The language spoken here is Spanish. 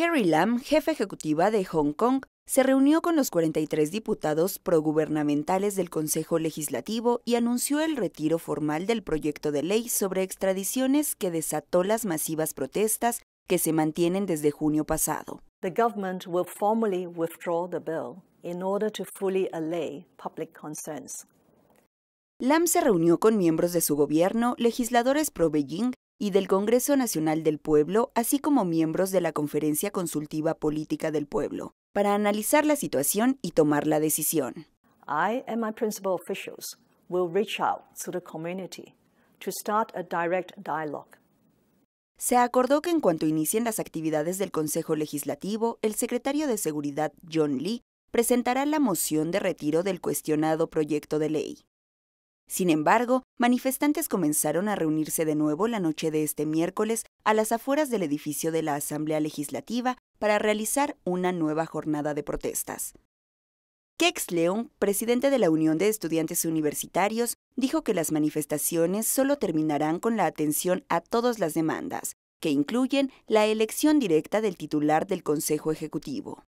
Carrie Lam, jefa ejecutiva de Hong Kong, se reunió con los 43 diputados progubernamentales del Consejo Legislativo y anunció el retiro formal del proyecto de ley sobre extradiciones que desató las masivas protestas que se mantienen desde junio pasado. The government will formally withdraw the bill in order to fully allay public concerns. Lam se reunió con miembros de su gobierno, legisladores pro-Beijing y del Congreso Nacional del Pueblo, así como miembros de la Conferencia Consultiva Política del Pueblo, para analizar la situación y tomar la decisión. I and my principal officials will reach out to the community to start a direct dialogue. Se acordó que en cuanto inicien las actividades del Consejo Legislativo, el secretario de Seguridad John Lee presentará la moción de retiro del cuestionado proyecto de ley. Sin embargo, manifestantes comenzaron a reunirse de nuevo la noche de este miércoles a las afueras del edificio de la Asamblea Legislativa para realizar una nueva jornada de protestas. Kex León, presidente de la Unión de Estudiantes Universitarios, dijo que las manifestaciones solo terminarán con la atención a todas las demandas, que incluyen la elección directa del titular del Consejo Ejecutivo.